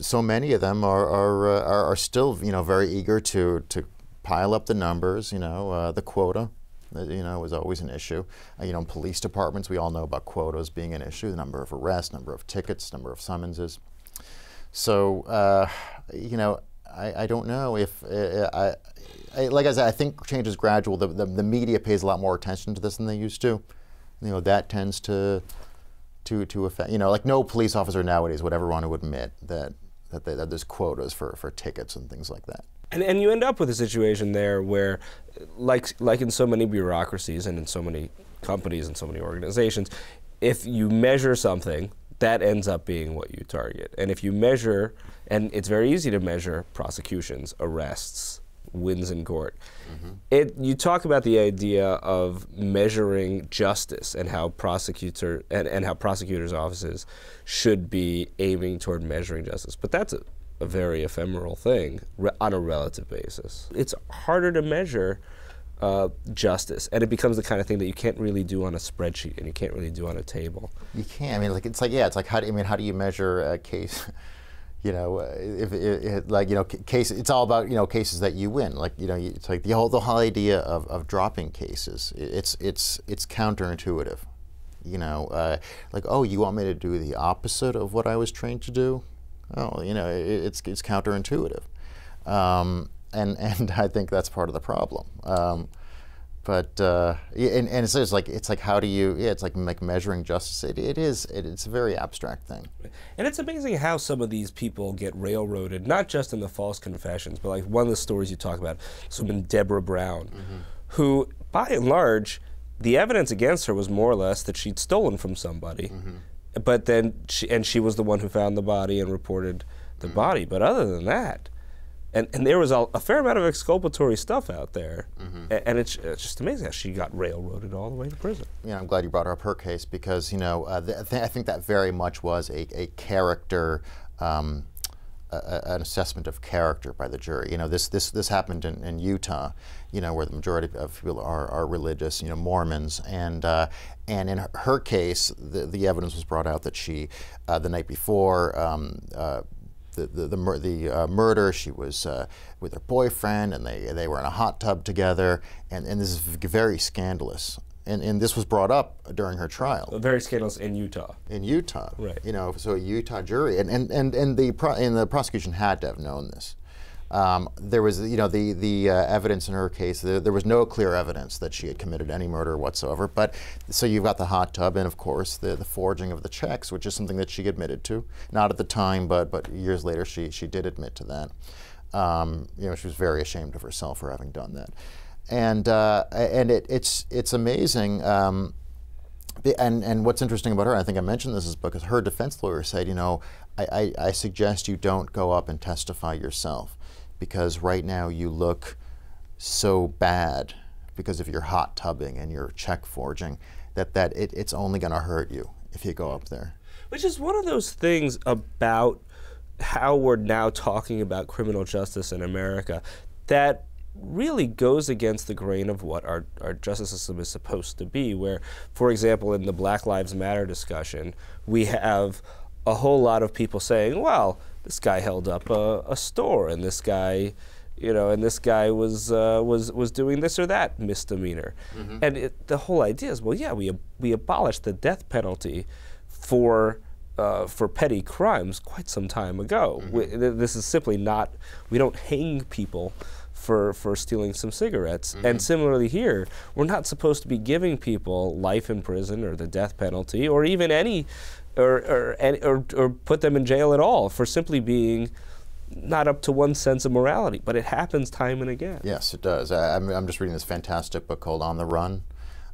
so many of them are are, uh, are are still you know very eager to to pile up the numbers. You know uh, the quota. uh, You know, is always an issue. Uh, you know, police departments, we all know about quotas being an issue. The number of arrests, number of tickets, number of summonses. So, uh, you know, I, I don't know if uh, I, I, like I said, I think change is gradual. The, the, the media pays a lot more attention to this than they used to. You know, that tends to to to affect. You know, like no police officer nowadays would ever want to admit that that, they, that there's quotas for, for tickets and things like that. And, and you end up with a situation there where, like, like in so many bureaucracies and in so many companies and so many organizations, if you measure something, that ends up being what you target. And if you measure, and it's very easy to measure prosecutions, arrests, wins in court. It, you talk about the idea of measuring justice and how prosecutor and, and how prosecutors' offices should be aiming toward measuring justice, but that's a, a very ephemeral thing re- on a relative basis. It's harder to measure uh, justice, and it becomes the kind of thing that you can't really do on a spreadsheet and you can't really do on a table. You can't. I mean, like it's like yeah, it's like how do I mean how do you measure a case? You know, uh, if, if, if like you know, case. It's all about you know cases that you win. Like you know, it's like the whole the whole idea of, of dropping cases. It's it's it's counterintuitive. You know, uh, like oh, you want me to do the opposite of what I was trained to do? Oh, you know, i it's it's counterintuitive, um, and and I think that's part of the problem. Um, but uh, and, and it's just like it's like how do you yeah it's like like measuring justice. It, it is it, it's a very abstract thing. And it's amazing how some of these people get railroaded, not just in the false confessions, but like one of the stories you talk about, this woman, Deborah Brown, mm-hmm. who, by and large, the evidence against her was more or less that she'd stolen from somebody. Mm-hmm. But then, she, and she was the one who found the body and reported the mm-hmm. body. But other than that, and, and there was a, a fair amount of exculpatory stuff out there. A- And it's, it's just amazing how she got railroaded all the way to prison. Yeah, I'm glad you brought up her case because you know uh, th- I I think that very much was a, a character, um, a, an assessment of character by the jury. You know, this this this happened in, in Utah, you know, where the majority of people are, are religious, you know, Mormons, and uh, and in her- her case, the, the evidence was brought out that she, uh, the night before. Um, uh, the the the, mur- the uh, murder. She was uh, with her boyfriend, and they they were in a hot tub together, and and this is very scandalous. And and this was brought up during her trial Very scandalous in Utah. in Utah. Right. You know, so a Utah jury, and and and, and the pro- and the prosecution had to have known this. Um, there was, you know, the the uh, evidence in her case. There, was no clear evidence that she had committed any murder whatsoever. But so you've got the hot tub, and of course the the forging of the checks, which is something that she admitted to, not at the time, but but years later she she did admit to that. Um, you know, she was very ashamed of herself for having done that, and uh, and it, it's it's amazing. Um, and and what's interesting about her, I think I mentioned this, in this book, is her defense lawyer said, you know, I, I suggest you don't go up and testify yourself, because right now you look so bad because of your hot tubbing and your check forging that that it, it's only going to hurt you if you go up there. Which is one of those things about how we're now talking about criminal justice in America that really goes against the grain of what our, our justice system is supposed to be. Where, for example, in the Black Lives Matter discussion, we have a whole lot of people saying, well, this guy held up a, a store, and this guy, you know, and this guy was uh, was was doing this or that misdemeanor, and it, the whole idea is, well, yeah, we ab- we abolished the death penalty for. Uh, for petty crimes, quite some time ago. We, this is simply not. We don't hang people for for stealing some cigarettes. And similarly here, we're not supposed to be giving people life in prison or the death penalty or even any or or, or or put them in jail at all for simply being not up to one's sense of morality. But it happens time and again. Yes, it does. I, I'm, I'm just reading this fantastic book called On the Run.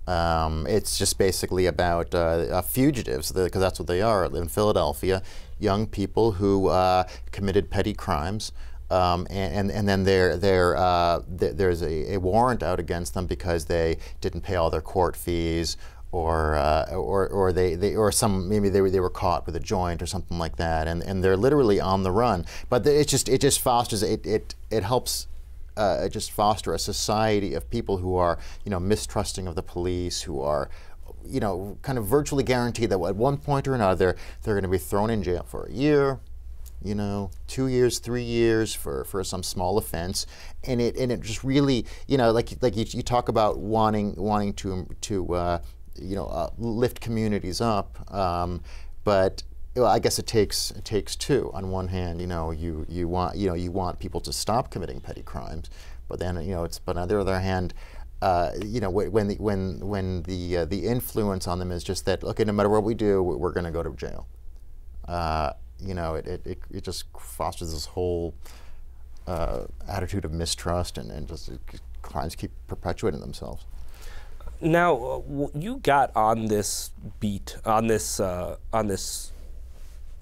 Um, it's just basically about uh, uh, fugitives, because that's what they are in Philadelphia, young people who uh, committed petty crimes. Um, and, and, then there, there, uh, th- there's a, a warrant out against them because they didn't pay all their court fees or, uh, or, or they, they, or some maybe they were, they were caught with a joint or something like that, and, and they're literally on the run. But it just it just fosters it it, it helps uh, just foster a society of people who are you know mistrusting of the police, who are you know kind of virtually guaranteed that at one point or another they're going to be thrown in jail for a year, you know, two years, three years for, for some small offense, and it and it just really, you know, like like you, you talk about wanting wanting to to uh, you know uh, lift communities up, um, but well, I guess it takes it takes two. On one hand, you know, you you want you know you want people to stop committing petty crimes, but then you know it's but on the other hand. Uh, you know, when the when when the uh, the influence on them is just that okay, no matter what we do, we're going to go to jail uh, you know, it, it, it, just fosters this whole uh, attitude of mistrust and, and just crimes keep perpetuating themselves. Now, uh, you got on this beat, on this, uh, on this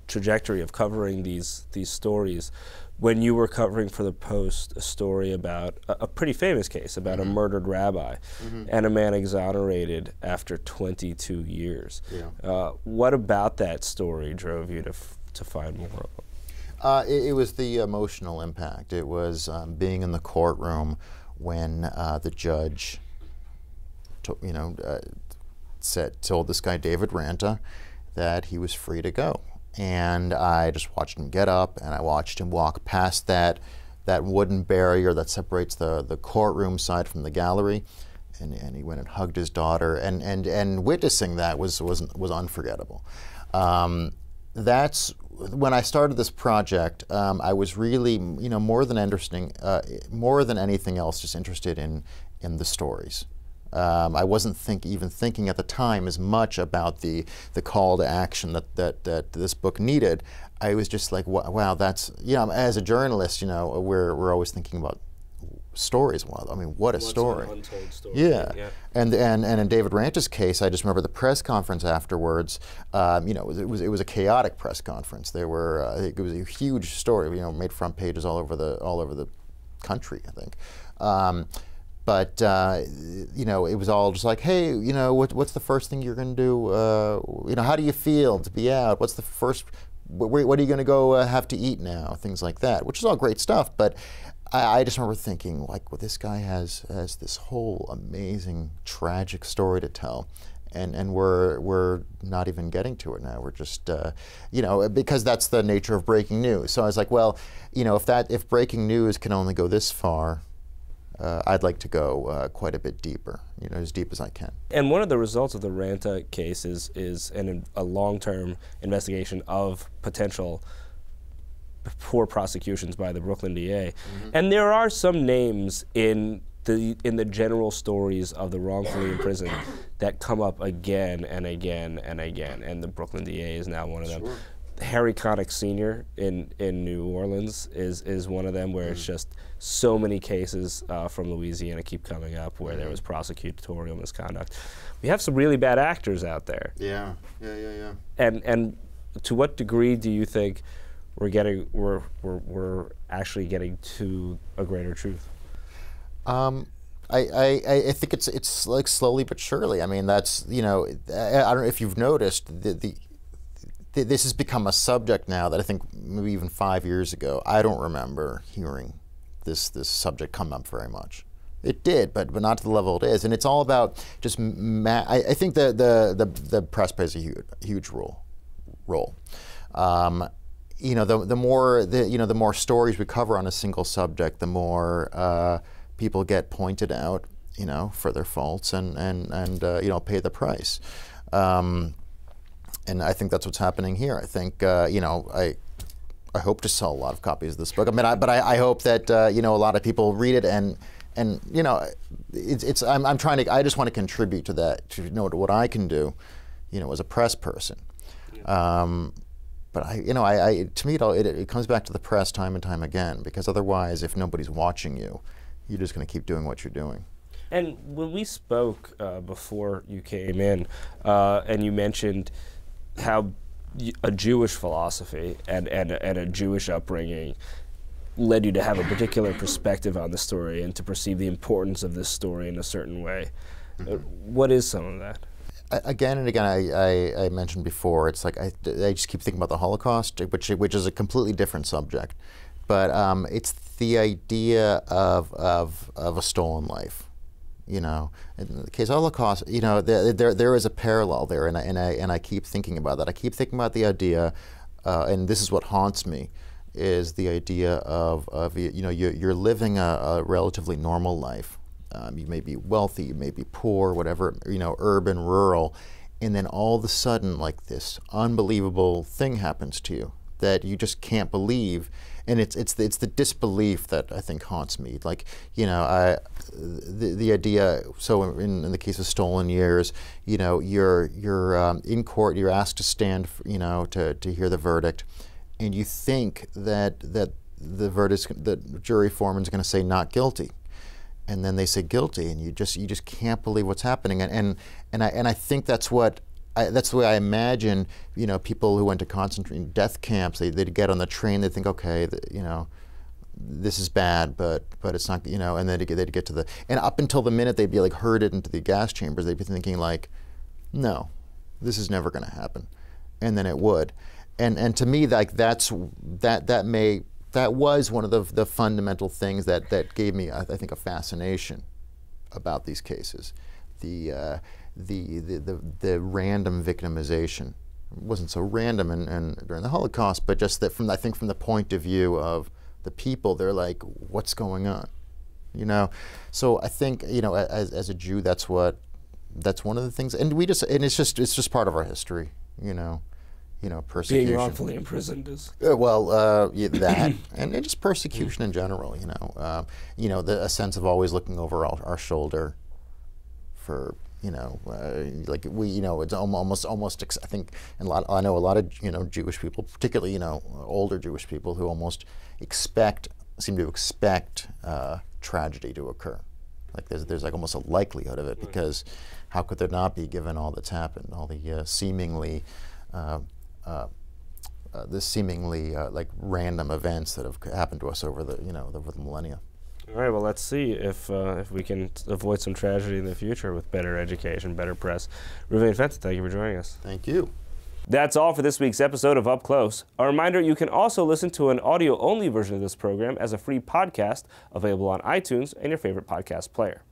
trajectory of covering these these stories when you were covering for the Post a story about a, a pretty famous case about a murdered rabbi and a man exonerated after 22 years. Yeah. Uh, what about that story drove you to f- to find more of them? Uh, it, it was the emotional impact. It was um, being in the courtroom when uh, the judge, to, you know, uh, said told this guy David Ranta that he was free to go, and I just watched him get up and I watched him walk past that that wooden barrier that separates the the courtroom side from the gallery. And, and he went and hugged his daughter, and, and, and witnessing that was, was, was unforgettable. Um, that's when I started this project. Um, I was really, you know, more than interesting, uh, more than anything else, just interested in in the stories. Um, I wasn't think, even thinking at the time as much about the the call to action that that, that this book needed. I was just like, wow, wow, that's you know, as a journalist, you know, we're we're always thinking about stories. Well, I mean, what a story! untold story. Yeah. And, and and in David Ranta's case, I just remember the press conference afterwards. Um, you know, it was, it was it was a chaotic press conference. There were uh, it was a huge story. You know, made front pages all over the all over the country. I think. Um, but uh, you know, it was all just like, hey, you know, what, what's the first thing you're going to do? Uh, you know, how do you feel to be out? What's the first? Wh- wh- what are you going to go uh, have to eat now? Things like that, which is all great stuff. But I, I just remember thinking, like, well, this guy has has this whole amazing tragic story to tell. And, and we're, we're not even getting to it now. We're just, uh, you know, because that's the nature of breaking news. So I was like, well, you know, if that if breaking news can only go this far, uh, I'd like to go uh, quite a bit deeper, you know, as deep as I can. And one of the results of the Ranta case is, is an, a long term investigation of potential poor prosecutions by the Brooklyn DA. And there are some names in the, in the general stories of the wrongfully imprisoned that come up again and again and again. And the Brooklyn DA is now one of them. Harry Connick Sr. in, in New Orleans is, is one of them where it's just so many cases uh, from Louisiana keep coming up where there was prosecutorial misconduct. We have some really bad actors out there. Yeah, yeah, yeah, yeah. And, and to what degree do you think we're getting we're, we're, we're actually getting to a greater truth? Um, I, I, I think it's it's like slowly but surely. I mean, that's you know, I, I don't know if you've noticed the, the th- this has become a subject now that I think maybe even five years ago I don't remember hearing this this subject come up very much. It did, but but not to the level it is, and it's all about just. I, I think the, the the the press plays a huge huge role role. Um, you know, the, the more the you know the more stories we cover on a single subject, the more uh, people get pointed out, you know, for their faults and and and uh, you know pay the price. Um, and I think that's what's happening here. I think uh, you know I. I hope to sell a lot of copies of this book. I mean, I, but I, I hope that uh, you know a lot of people read it and and you know, it's, it's I'm, I'm trying to I just want to contribute to that to know what I can do, you know, as a press person. Um, but I, you know, I, I to me it, all, it, it comes back to the press time and time again because otherwise, if nobody's watching you, you're just going to keep doing what you're doing. And when we spoke uh, before you came in, uh, and you mentioned how a Jewish philosophy and, and, and a Jewish upbringing led you to have a particular perspective on the story and to perceive the importance of this story in a certain way. Uh, what is some of that? Again and again, I, I, I mentioned before, it's like I, I just keep thinking about the Holocaust, which, which is a completely different subject. But um, it's the idea of, of, of a stolen life. You know, in the case of Holocaust, you know, there, there, there is a parallel there, and I, and, I, and I keep thinking about that. I keep thinking about the idea, uh, and this is what haunts me, is the idea of, of you know, you're, you're living a, a relatively normal life. Um, you may be wealthy, you may be poor, whatever, you know, urban, rural, and then all of a sudden, like this unbelievable thing happens to you that you just can't believe, and it's it's the, it's the disbelief that I think haunts me. Like you know, I the, the idea. So in, in the case of stolen years, you know, you're you're um, in court, you're asked to stand, you know, to to hear the verdict, and you think that that the verdict, the jury foreman's going to say not guilty and then they say guilty, and you just you just can't believe what's happening. And and, and I and I think that's what. I, that's the way I imagine, you know, people who went to concentration death camps. They, they'd get on the train. They think, okay, th you know, this is bad, but but it's not, you know. And then they'd get, they'd get to the and up until the minute they'd be like herded into the gas chambers, they'd be thinking like, no, this is never going to happen, and then it would. And and to me, like that's that that may that was one of the the fundamental things that that gave me, I, I think, a fascination about these cases, the uh, the, the the the random victimization. It wasn't so random in, in, during the Holocaust, but just that from I think from the point of view of the people, they're like, what's going on, you know? So I think you know, as, as a Jew, that's what that's one of the things, and we just and it's just it's just part of our history, you know, you know, persecution. Being wrongfully imprisoned is. Uh, well, uh, yeah, that and, and just persecution in general. You know, um, you know, the, a sense of always looking over our, our shoulder for you know, uh, like we, you know, it's almost almost. I think, and a lot. I know a lot of you know Jewish people, particularly you know older Jewish people, who almost expect seem to expect uh, tragedy to occur. Like there's there's like almost a likelihood of it because how could there not be given all that's happened, all the uh, seemingly. Uh, uh, uh, this seemingly uh, like random events that have happened to us over the you know over the millennia. All right, well, let's see if uh, if we can t- avoid some tragedy in the future with better education, better press. Reuven Fenton, thank you for joining us. Thank you. That's all for this week's episode of Up Close. A reminder you can also listen to an audio only version of this program as a free podcast available on iTunes and your favorite podcast player.